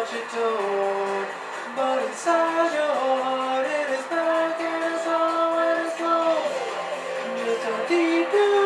what told. But inside your heart it is dark and it's always low. Just how deep you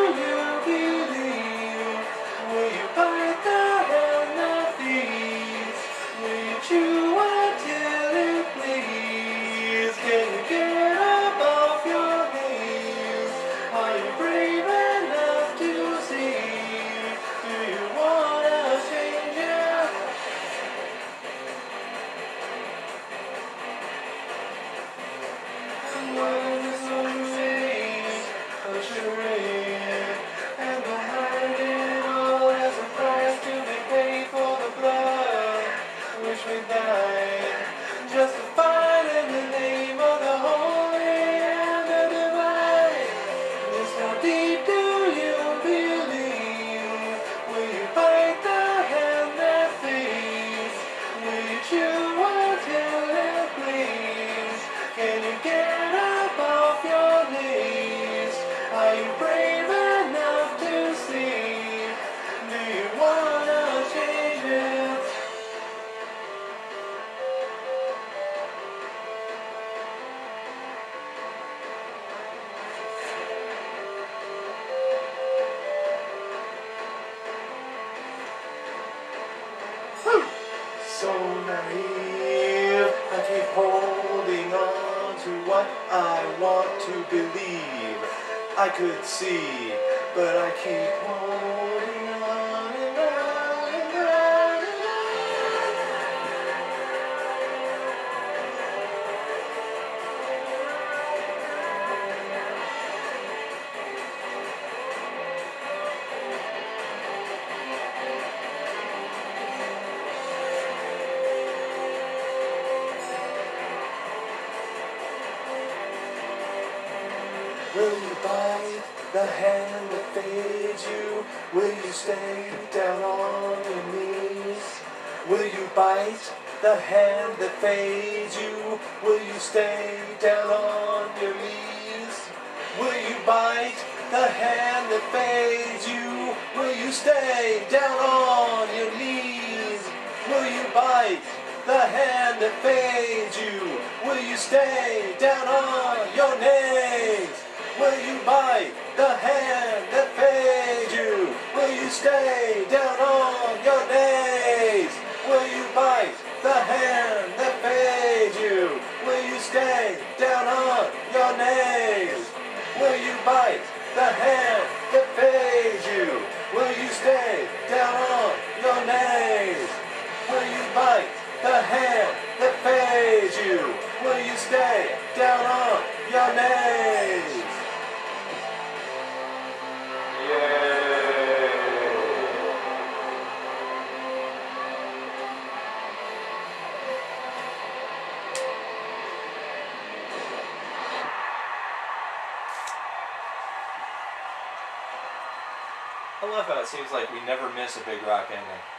So naive, I keep holding on to what I want to believe. I could see, but I keep holding Will you bite the hand that feeds you? Will you stay down on your knees? Will you bite the hand that feeds you? Will you stay down on your knees? Will you bite the hand that feeds you? Will you stay down on your knees? Will you bite the hand that feeds you? Will you stay down on your knees? Will you bite the hand that feeds you? Will you stay down on your knees? Will you bite the hand that feeds you? Will you stay down on your knees? Will you bite the hand that feeds you? Will you stay down on your knees? Will you bite the hand that feeds you? Will you stay I love how it seems like we never miss a big rock ending.